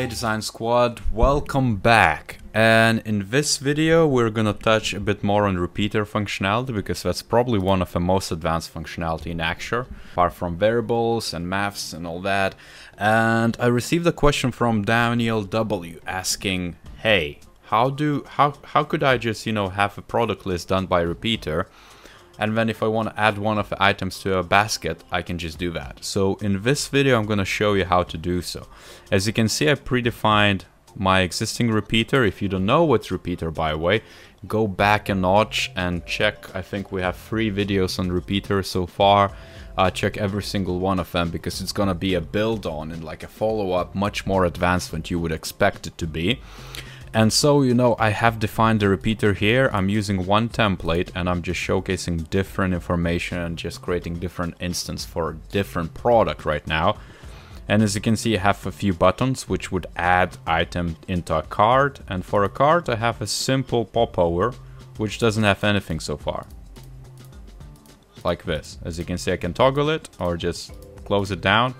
Hey Design Squad, welcome back. And in this video we're gonna touch a bit more on repeater functionality because that's probably one of the most advanced functionality in Axure, apart from variables and maths and all that. And I received a question from Daniel W asking, hey, how do how how could I just, you know, have a product list done by repeater? And then if I want to add one of the items to a basket, I can just do that. So in this video, I'm going to show you how to do so. As you can see, I predefined my existing repeater. If you don't know what's repeater, by the way, go back a notch and check. I think we have three videos on repeater so far. Uh, check every single one of them because it's gonna be a build on and like a follow-up much more advanced than you would expect it to be. And so, you know, I have defined the repeater here. I'm using one template and I'm just showcasing different information and just creating different instance for a different product right now. And as you can see, I have a few buttons which would add item into a card. And for a card, I have a simple popover, which doesn't have anything so far. Like this. As you can see, I can toggle it or just close it down.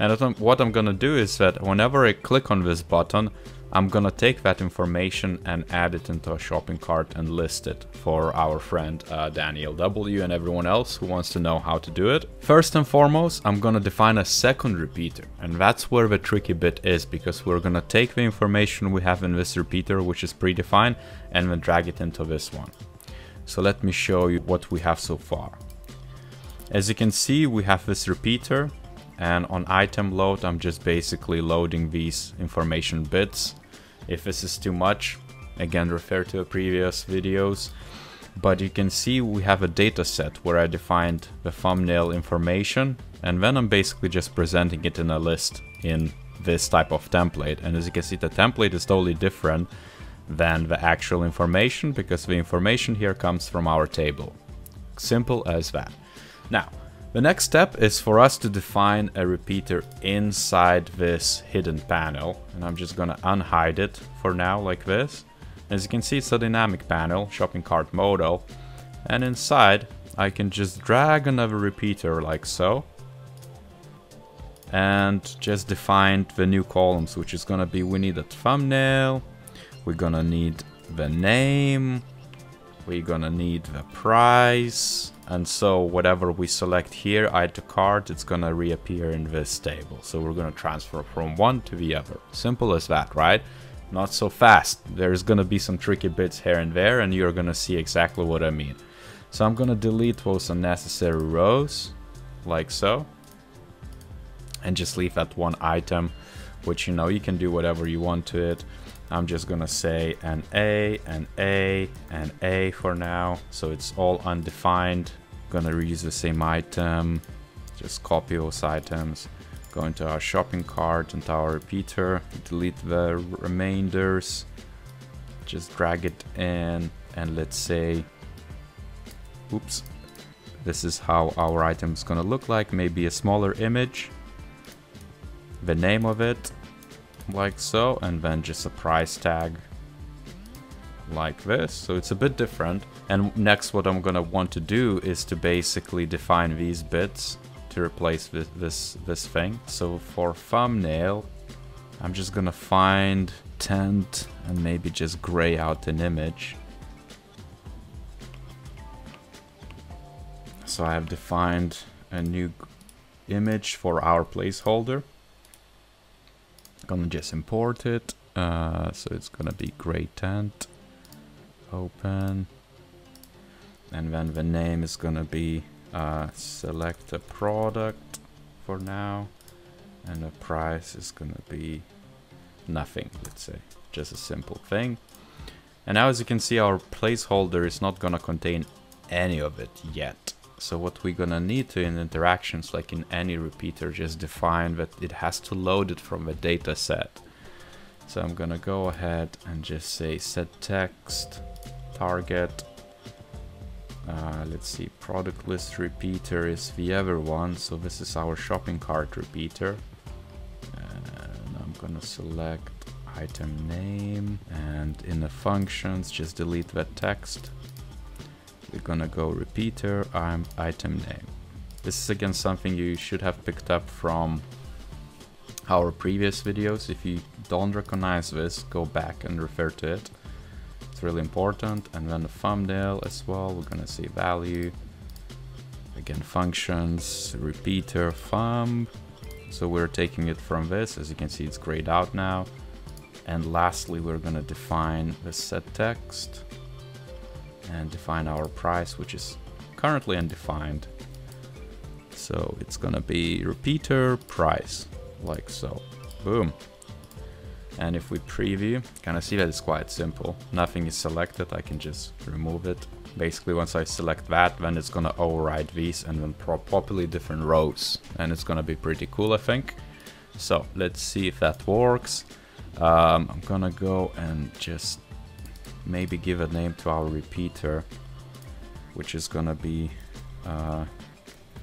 And what I'm gonna do is that whenever I click on this button, I'm gonna take that information and add it into a shopping cart and list it for our friend uh, Daniel W and everyone else who wants to know how to do it. First and foremost, I'm gonna define a second repeater and that's where the tricky bit is because we're gonna take the information we have in this repeater which is predefined and then drag it into this one. So let me show you what we have so far. As you can see, we have this repeater and on item load, I'm just basically loading these information bits if this is too much, again refer to previous videos. But you can see we have a data set where I defined the thumbnail information and then I'm basically just presenting it in a list in this type of template. And as you can see, the template is totally different than the actual information because the information here comes from our table. Simple as that. Now, the next step is for us to define a repeater inside this hidden panel. And I'm just gonna unhide it for now like this. As you can see, it's a dynamic panel, shopping cart modal. And inside, I can just drag another repeater like so. And just define the new columns, which is gonna be, we need a thumbnail, we're gonna need the name, we're gonna need the price, and so whatever we select here, add to cart, it's gonna reappear in this table. So we're gonna transfer from one to the other. Simple as that, right? Not so fast. There's gonna be some tricky bits here and there, and you're gonna see exactly what I mean. So I'm gonna delete those unnecessary rows, like so. And just leave that one item, which you know, you can do whatever you want to it. I'm just gonna say an A, an A, an A for now. So it's all undefined. Gonna reuse the same item. Just copy those items. Go into our shopping cart, and our repeater. Delete the remainders. Just drag it in. And let's say, oops. This is how our item is gonna look like. Maybe a smaller image. The name of it like so, and then just a price tag like this. So it's a bit different. And next what I'm gonna want to do is to basically define these bits to replace this, this, this thing. So for thumbnail, I'm just gonna find tent and maybe just gray out an image. So I have defined a new image for our placeholder gonna just import it. Uh, so it's gonna be gray tent. Open. And then the name is gonna be uh, select a product for now. And the price is gonna be nothing, let's say. Just a simple thing. And now as you can see our placeholder is not gonna contain any of it yet. So what we're gonna need to in interactions, like in any repeater, just define that it has to load it from the data set. So I'm gonna go ahead and just say set text, target, uh, let's see, product list repeater is the other one, so this is our shopping cart repeater. And I'm gonna select item name and in the functions just delete that text we're gonna go repeater um, item name. This is again something you should have picked up from our previous videos. If you don't recognize this, go back and refer to it. It's really important. And then the thumbnail as well, we're gonna see value. Again, functions, repeater, thumb. So we're taking it from this. As you can see, it's grayed out now. And lastly, we're gonna define the set text and define our price, which is currently undefined. So it's gonna be repeater price, like so. Boom. And if we preview, kind of see that it's quite simple. Nothing is selected, I can just remove it. Basically, once I select that, then it's gonna override these and then properly different rows. And it's gonna be pretty cool, I think. So let's see if that works. Um, I'm gonna go and just maybe give a name to our repeater, which is gonna be uh,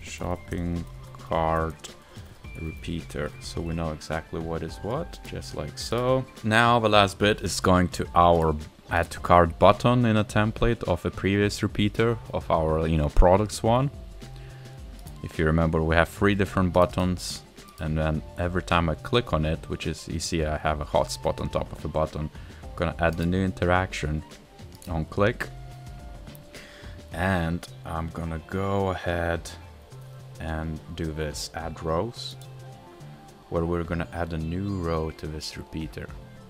shopping cart repeater. So we know exactly what is what just like so. Now the last bit is going to our add to cart button in a template of a previous repeater of our you know products one. If you remember we have three different buttons and then every time I click on it which is you see I have a hotspot on top of the button gonna add the new interaction on click. And I'm gonna go ahead and do this add rows where we're gonna add a new row to this repeater.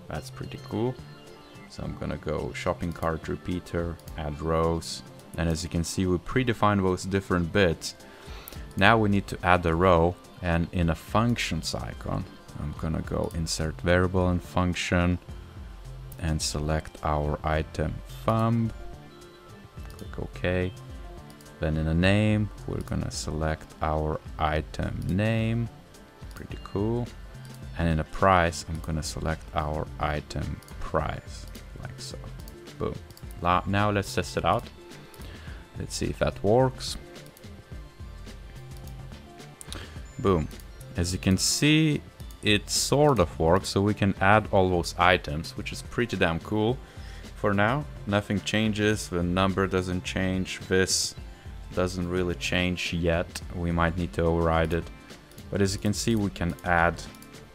That's pretty cool. So I'm gonna go shopping cart repeater add rows. And as you can see we predefined those different bits. Now we need to add a row and in a functions icon I'm gonna go insert variable and function and select our item thumb click OK then in the name, we're gonna select our item name. Pretty cool. And in a price, I'm gonna select our item price, like so. Boom. Now let's test it out. Let's see if that works. Boom. As you can see, it sort of works, so we can add all those items, which is pretty damn cool. For now, nothing changes, the number doesn't change, this doesn't really change yet. We might need to override it. But as you can see, we can add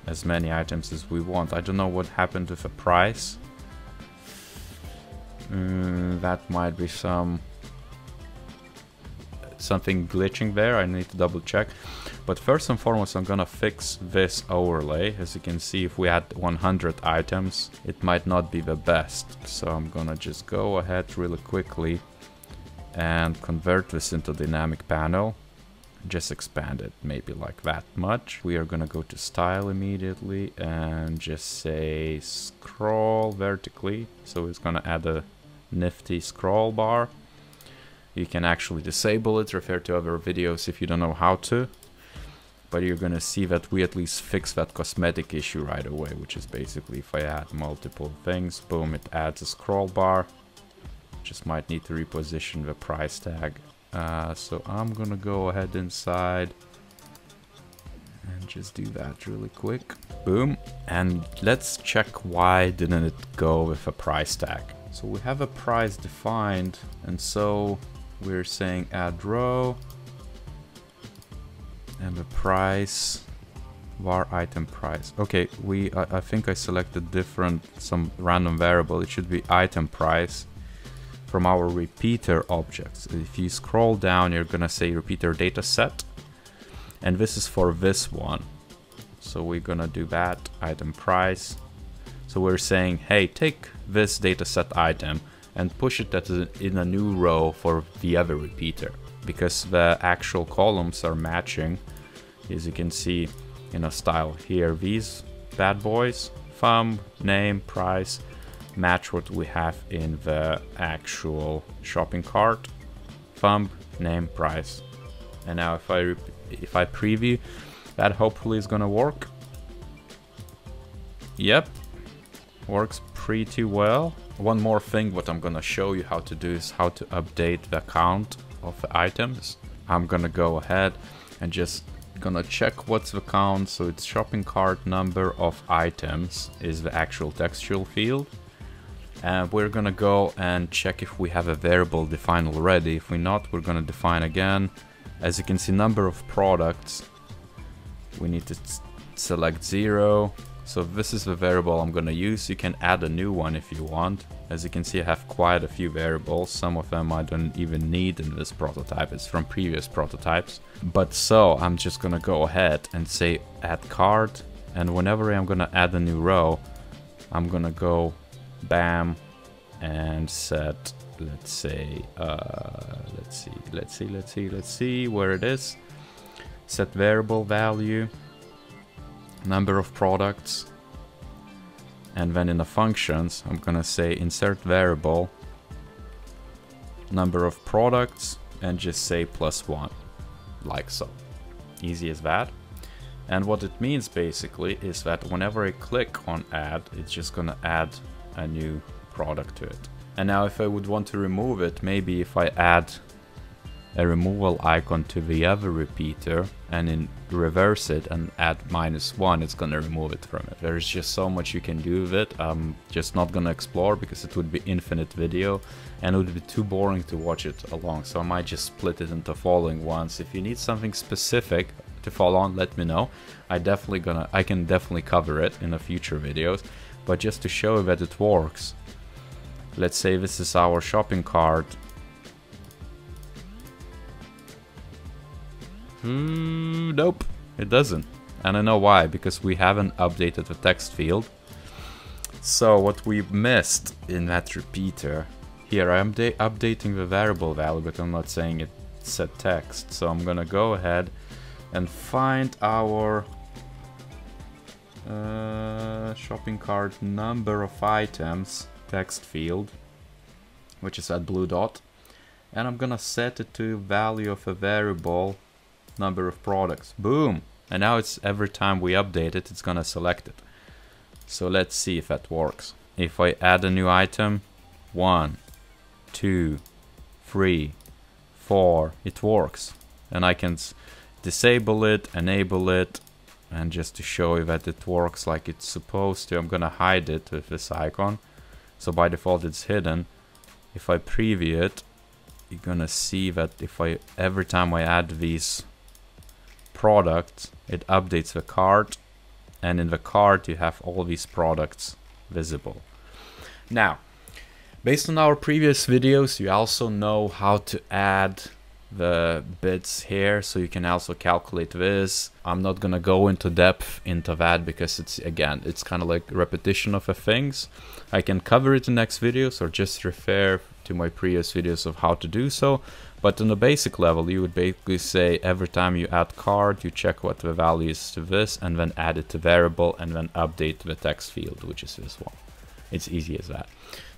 as many items as we want. I don't know what happened with the price. Mm, that might be some something glitching there. I need to double check. But first and foremost, I'm gonna fix this overlay. As you can see, if we had 100 items, it might not be the best. So I'm gonna just go ahead really quickly and convert this into a dynamic panel. Just expand it maybe like that much. We are gonna go to style immediately and just say scroll vertically. So it's gonna add a nifty scroll bar. You can actually disable it refer to other videos if you don't know how to but you're gonna see that we at least fix that cosmetic issue right away which is basically if I add multiple things boom it adds a scroll bar just might need to reposition the price tag. Uh, so I'm gonna go ahead inside and just do that really quick. Boom. And let's check why didn't it go with a price tag. So we have a price defined and so we're saying add row and the price var item price okay we I, I, think I selected different some random variable it should be item price from our repeater objects. If you scroll down, you're gonna say repeater data set. And this is for this one. So we're gonna do that, item price. So we're saying, hey, take this dataset item and push it in a new row for the other repeater. Because the actual columns are matching, as you can see in a style here, these bad boys, thumb, name, price, match what we have in the actual shopping cart. Thumb, name, price. And now if I if I preview, that hopefully is gonna work. Yep, works pretty well. One more thing what I'm gonna show you how to do is how to update the count of the items. I'm gonna go ahead and just gonna check what's the count. So it's shopping cart number of items is the actual textual field. And we're gonna go and check if we have a variable defined already. If we not, we're gonna define again. As you can see, number of products. We need to select 0. So this is the variable I'm gonna use. You can add a new one if you want. As you can see, I have quite a few variables. Some of them I don't even need in this prototype. It's from previous prototypes. But so I'm just gonna go ahead and say add card. And whenever I'm gonna add a new row, I'm gonna go bam and set let's say uh, let's see let's see let's see let's see where it is set variable value number of products. And then in the functions I'm gonna say insert variable number of products and just say plus one like so. Easy as that. And what it means basically is that whenever I click on add it's just gonna add a new product to it. And now if I would want to remove it maybe if I add a removal icon to the other repeater and in reverse it and add minus one it's gonna remove it from it. There's just so much you can do with it I'm just not gonna explore because it would be infinite video and it would be too boring to watch it along. So I might just split it into following ones. If you need something specific to follow on let me know. I definitely gonna I can definitely cover it in a future videos. But just to show that it works let's say this is our shopping cart Hmm, nope, it doesn't. And I know why, because we haven't updated the text field. So what we missed in that repeater, here I'm updating the variable value, but I'm not saying it set text. So I'm gonna go ahead and find our uh, shopping cart number of items text field, which is that blue dot. And I'm gonna set it to value of a variable number of products. Boom! And now it's every time we update it, it's gonna select it. So let's see if that works. If I add a new item, one, two, three, four, it works. And I can disable it, enable it, and just to show you that it works like it's supposed to, I'm gonna hide it with this icon. So by default it's hidden. If I preview it, you're gonna see that if I every time I add these product, it updates the cart, and in the cart you have all these products visible. Now, based on our previous videos, you also know how to add the bits here so you can also calculate this. I'm not gonna go into depth into that because it's again it's kind of like repetition of the things. I can cover it in next videos or just refer to my previous videos of how to do so but on a basic level, you would basically say every time you add card, you check what the value is to this and then add it to variable and then update the text field, which is this one. It's easy as that.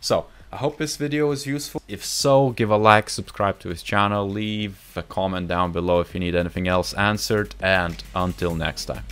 So, I hope this video was useful. If so, give a like, subscribe to his channel, leave a comment down below if you need anything else answered, and until next time.